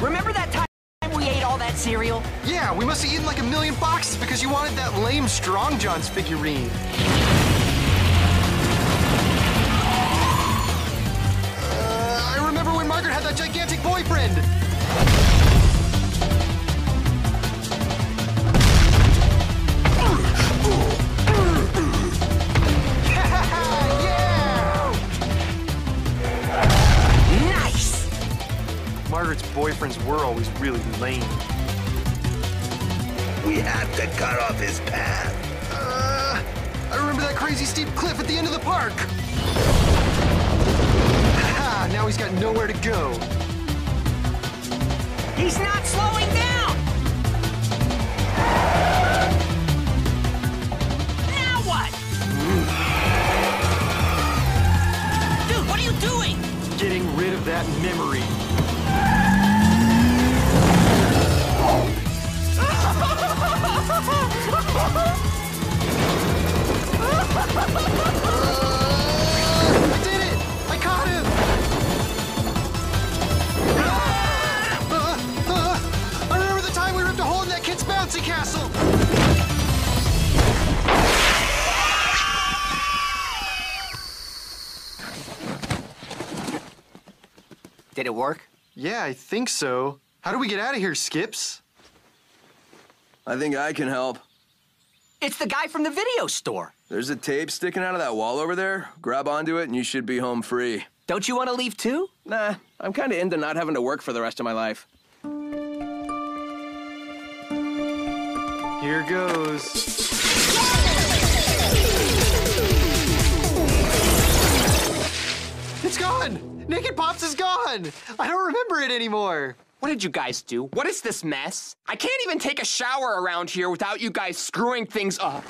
Remember that time we ate all that cereal? Yeah, we must have eaten like a million boxes because you wanted that lame Strong John's figurine. Uh, I remember when Margaret had that gigantic boyfriend. Margaret's boyfriends were always really lame. We have to cut off his path. Uh, I remember that crazy steep cliff at the end of the park. Ha! Now he's got nowhere to go. He's not slowing down! Now what? Dude, what are you doing? Getting rid of that memory. Did it work? Yeah, I think so. How do we get out of here, Skips? I think I can help. It's the guy from the video store. There's a tape sticking out of that wall over there. Grab onto it and you should be home free. Don't you want to leave too? Nah, I'm kind of into not having to work for the rest of my life. Here goes. Naked Pops is gone! I don't remember it anymore. What did you guys do? What is this mess? I can't even take a shower around here without you guys screwing things up.